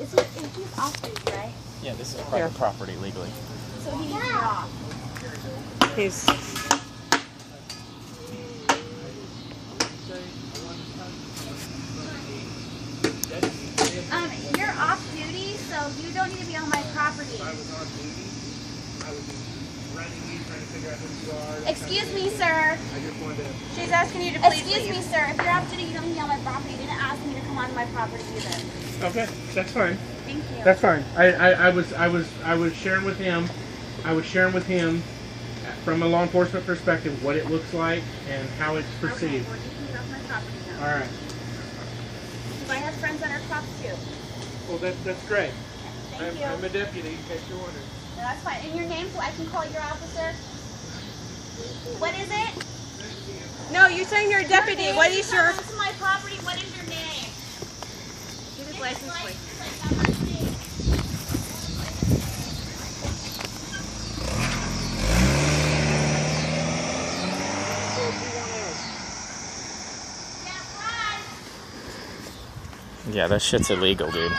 Is he's off duty, right? Yeah, this is private property legally. So he's yeah. He's. Um, you're off duty, so you don't need to be on my property. I was on duty. I. Excuse me, sir. She's asking you to please Excuse leave. me, sir. If you're off duty, you don't need to be on my property on my property either. Okay, that's fine. Thank you. That's fine. I, I, I was I was I was sharing with him, I was sharing with him, uh, from a law enforcement perspective, what it looks like and how it's Okay, perceived. well, you can get off my property now. All right. Because I have friends that are cops too. Well, that, that's great. Thank I'm, you. I'm a deputy, in case you're wondering. No, that's fine. And your name, so I can call your officer? What is it? No, you're saying you're a deputy. name? What is Come your onto my property. What is your name? Give his Get license his plate. license plate. That's my Yeah, that shit's illegal, dude.